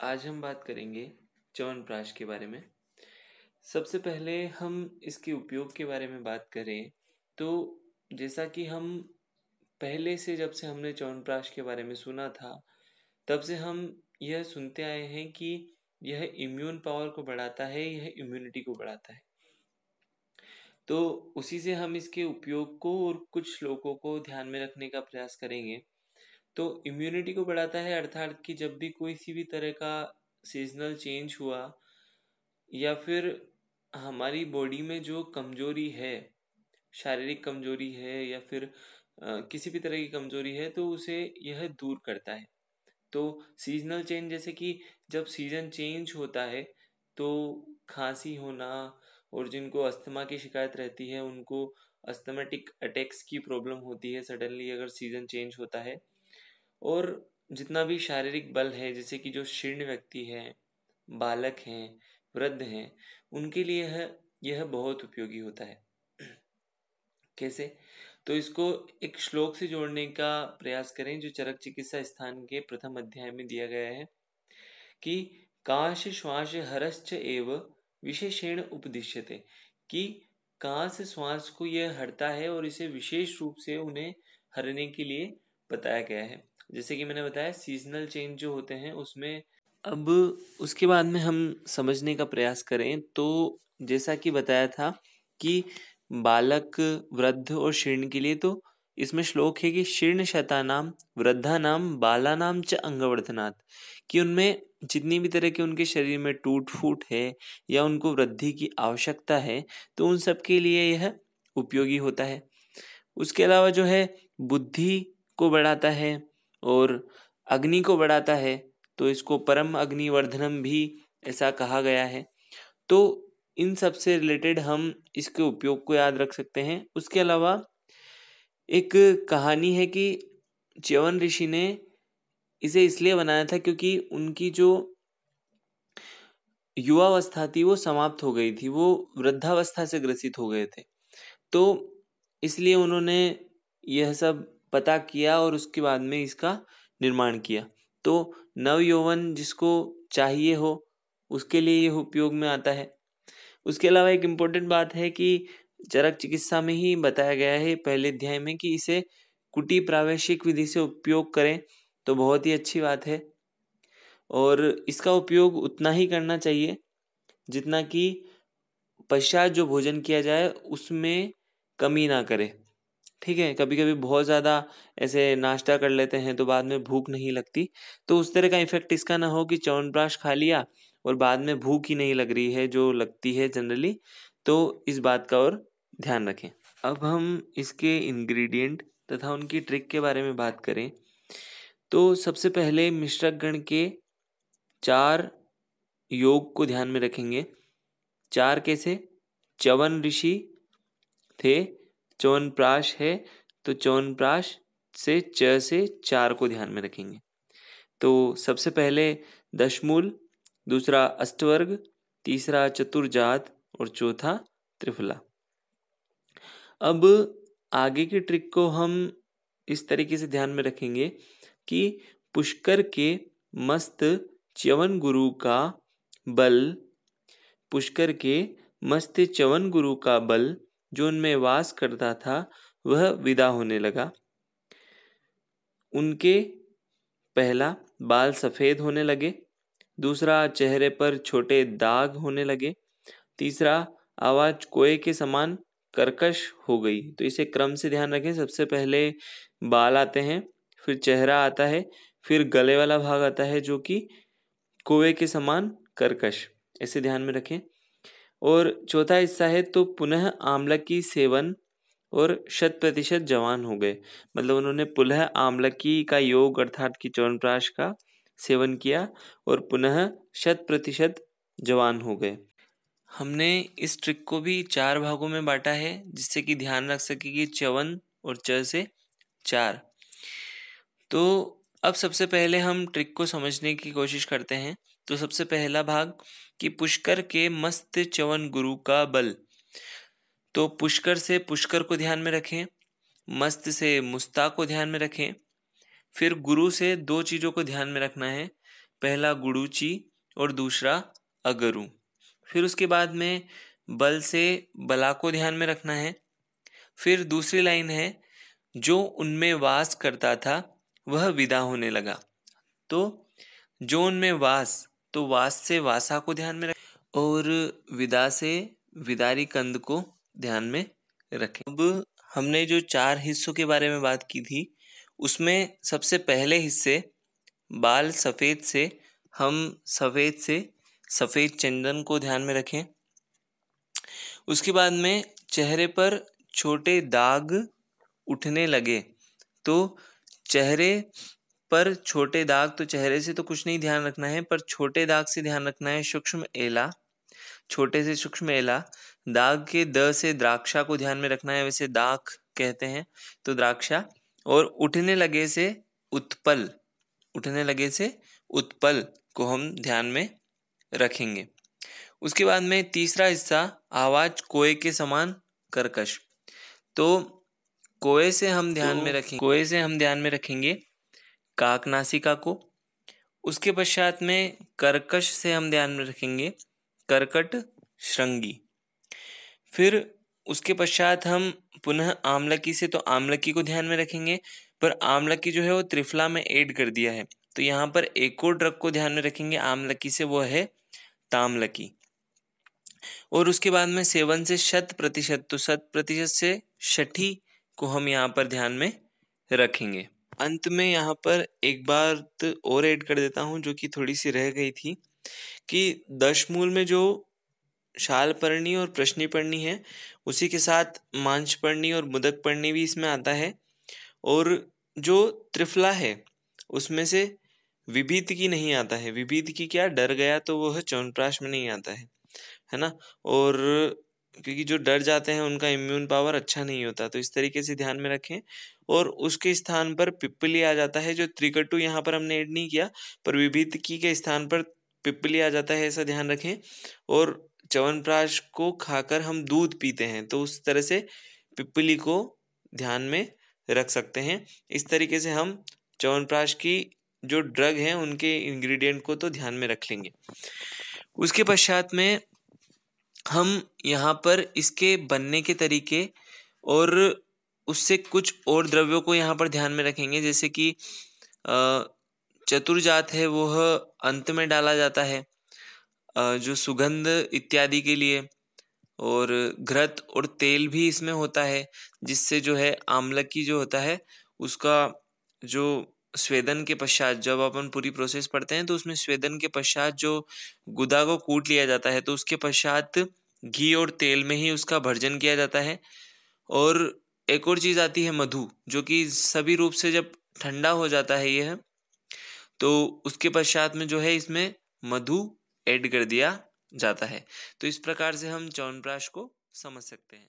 आज हम बात करेंगे च्यवनप्राश के बारे में। सबसे पहले हम इसके उपयोग के बारे में बात करें तो जैसा कि हम पहले से जब से हमने च्यवनप्राश के बारे में सुना था, तब से हम यह सुनते आए हैं कि यह इम्यून पावर को बढ़ाता है, यह इम्यूनिटी को बढ़ाता है। तो उसी से हम इसके उपयोग को और कुछ लोगों को ध्यान में रखने का प्रयास करेंगे। तो इम्यूनिटी को बढ़ाता है अर्थात कि जब भी कोई सी भी तरह का सीजनल चेंज हुआ या फिर हमारी बॉडी में जो कमज़ोरी है शारीरिक कमज़ोरी है या फिर आ, किसी भी तरह की कमज़ोरी है तो उसे यह दूर करता है। तो सीजनल चेंज जैसे कि जब सीज़न चेंज होता है तो खांसी होना और जिनको अस्थमा की शिकायत रहती है उनको अस्थमेटिक अटैक्स की प्रॉब्लम होती है सडनली अगर सीज़न चेंज होता है और जितना भी शारीरिक बल है, जैसे कि जो शीर्ण व्यक्ति है, बालक हैं, वृद्ध हैं, उनके लिए यह यह बहुत उपयोगी होता है। कैसे? तो इसको एक श्लोक से जोड़ने का प्रयास करें, जो चरक चिकित्सा स्थान के प्रथम अध्याय में दिया गया है, कि काश श्वास हरश्च एव विशेषण उपदिश्यते, कि कांस श्वास को यह हरता है और इसे विशेष रूप से उन्हें हरने के लिए बताया गया है। जैसे कि मैंने बताया सीजनल चेंज जो होते हैं, उसमें अब उसके बाद में हम समझने का प्रयास करें तो जैसा कि बताया था कि बालक, वृद्ध और शीर्ण के लिए तो इसमें श्लोक है कि शीर्ण शता नाम वृद्धा नाम बाला नाम च अंगवर्धनाथ कि उनमें जितनी भी तरह के उनके शरीर में टूट फूट है या उनको वृद्धि की आवश्यकता है तो उन सब के लिए यह उपयोगी होता है। उसके अलावा जो है, बुद्धि को बढ़ाता है और अग्नि को बढ़ाता है तो इसको परम अग्निवर्धनम भी ऐसा कहा गया है। तो इन सबसे रिलेटेड हम इसके उपयोग को याद रख सकते हैं। उसके अलावा एक कहानी है कि च्यवन ऋषि ने इसे इसलिए बनाया था क्योंकि उनकी जो युवावस्था थी वो समाप्त हो गई थी, वो वृद्धावस्था से ग्रसित हो गए थे। तो इसलिए उन्होंने यह सब पता किया और उसके बाद में इसका निर्माण किया। तो नव यौवन जिसको चाहिए हो, उसके लिए यह उपयोग में आता है। उसके अलावा एक इम्पोर्टेंट बात है कि चरक चिकित्सा में ही बताया गया है पहले अध्याय में कि इसे कुटी प्रावेशिक विधि से उपयोग करें तो बहुत ही अच्छी बात है। और इसका उपयोग उतना ही करना चाहिए जितना कि पश्चात जो भोजन किया जाए उसमें कमी ना करे। ठीक है कभी कभी बहुत ज़्यादा ऐसे नाश्ता कर लेते हैं तो बाद में भूख नहीं लगती। तो उस तरह का इफ़ेक्ट इसका ना हो कि च्यवनप्राश खा लिया और बाद में भूख ही नहीं लग रही है जो लगती है जनरली तो इस बात का और ध्यान रखें। अब हम इसके इंग्रेडिएंट तथा उनकी ट्रिक के बारे में बात करें। तो सबसे पहले मिश्रक गण के चार योग को ध्यान में रखेंगे। चार कैसे? चवन ऋषि थे चौनप्राश है तो चौनप्राश से च से चार को ध्यान में रखेंगे। तो सबसे पहले दशमूल, दूसरा अष्टवर्ग, तीसरा चतुर्जात और चौथा त्रिफला। अब आगे की ट्रिक को हम इस तरीके से ध्यान में रखेंगे कि पुष्कर के मस्त च्यवन गुरु का बल, पुष्कर के मस्त च्यवन गुरु का बल जो उनमें वास करता था, वह विदा होने लगा। उनके पहला बाल सफ़ेद होने लगे, दूसरा चेहरे पर छोटे दाग होने लगे, तीसरा आवाज़ कोए के समान कर्कश हो गई। तो इसे क्रम से ध्यान रखें, सबसे पहले बाल आते हैं, फिर चेहरा आता है, फिर गले वाला भाग आता है, जो कि कोए के समान कर्कश। ऐसे ध्यान में रखें। और चौथा हिस्सा है तो पुनः आंवला की सेवन और शत प्रतिशत जवान हो गए। मतलब उन्होंने पुनः आमलकी का योग अर्थात की च्यवनप्राश का सेवन किया और पुनः शत प्रतिशत जवान हो गए। हमने इस ट्रिक को भी चार भागों में बांटा है, जिससे कि ध्यान रख सके कि च्यवन और च से चार। तो अब सबसे पहले हम ट्रिक को समझने की कोशिश करते हैं। तो सबसे पहला भाग कि पुष्कर के मस्त चवन गुरु का बल। तो पुष्कर से पुष्कर को ध्यान में रखें, मस्त से मुस्ताक को ध्यान में रखें, फिर गुरु से दो चीज़ों को ध्यान में रखना है, पहला गुड़ूची और दूसरा अगरू। फिर उसके बाद में बल से बला को ध्यान में रखना है। फिर दूसरी लाइन है, जो उनमें वास करता था वह विदा होने लगा। तो जो उनमें वास तो वास से वासा को ध्यान में रखें और विदा से विदारी कंद को ध्यान में रखें। अब हमने जो चार हिस्सों के बारे में बात की थी, उसमें सबसे पहले हिस्से, बाल सफ़ेद से, हम सफ़ेद से सफ़ेद चंदन को ध्यान में रखें। उसके बाद में चेहरे पर छोटे दाग उठने लगे तो चेहरे पर छोटे दाग तो चेहरे से तो कुछ नहीं ध्यान रखना है, पर छोटे दाग से ध्यान रखना है सूक्ष्म एला। छोटे से सूक्ष्म एला, दाग के द से द्राक्षा को ध्यान में रखना है, वैसे दाग कहते हैं तो द्राक्षा। और उठने लगे से उत्पल, उठने लगे से उत्पल को हम ध्यान में रखेंगे। उसके बाद में तीसरा हिस्सा, आवाज़ कोए के समान कर्कश। तो कोए से हम ध्यान तो, में रखेंगे कोए से हम ध्यान में रखेंगे काक नासिका को। उसके पश्चात में कर्कश से हम ध्यान में रखेंगे कर्कट श्रृंगी। फिर उसके पश्चात हम पुनः आमलकी से तो आमलकी को ध्यान में रखेंगे पर आमलकी जो है वो त्रिफला में ऐड कर दिया है। तो यहाँ पर एक और ड्रग को ध्यान में रखेंगे आमलकी से वो है तामलकी। और उसके बाद में सेवन से शत प्रतिशत तो शत प्रतिशत से छठी को हम यहाँ पर ध्यान में रखेंगे। अंत में यहाँ पर एक बात और ऐड कर देता हूँ, जो कि थोड़ी सी रह गई थी, कि दशमूल में जो शाल पर्णी और प्रश्नी पर्णी है, उसी के साथ मांस पर्णी और मुदक पर्णी भी इसमें आता है। और जो त्रिफला है, उसमें से विभीत की नहीं आता है। विभीत की क्या? डर गया तो वह चौनप्राश में नहीं आता है है ना? और क्योंकि जो डर जाते हैं, उनका इम्यून पावर अच्छा नहीं होता। तो इस तरीके से ध्यान में रखें और उसके स्थान पर पिप्पली आ जाता है, जो त्रिकटु यहाँ पर हमने ऐड नहीं किया, पर विभीतकी के स्थान पर पिपली आ जाता है, ऐसा ध्यान रखें। और च्यवनप्राश को खाकर हम दूध पीते हैं तो उस तरह से पिपली को ध्यान में रख सकते हैं। इस तरीके से हम च्यवनप्राश की जो ड्रग हैं, उनके इंग्रेडिएंट को तो ध्यान में रख लेंगे। उसके पश्चात में हम यहाँ पर इसके बनने के तरीके और उससे कुछ और द्रव्यों को यहाँ पर ध्यान में रखेंगे। जैसे कि चतुर्जात है वह अंत में डाला जाता है जो सुगंध इत्यादि के लिए, और घृत और तेल भी इसमें होता है, जिससे जो है आमलकी जो होता है, उसका जो स्वेदन के पश्चात जब अपन पूरी प्रोसेस पढ़ते हैं तो उसमें स्वेदन के पश्चात जो गुदा को कूट लिया जाता है तो उसके पश्चात घी और तेल में ही उसका भर्जन किया जाता है। और एक और चीज़ आती है मधु, जो कि सभी रूप से जब ठंडा हो जाता है यह तो उसके पश्चात में जो है इसमें मधु ऐड कर दिया जाता है। तो इस प्रकार से हम चौनप्राश को समझ सकते हैं।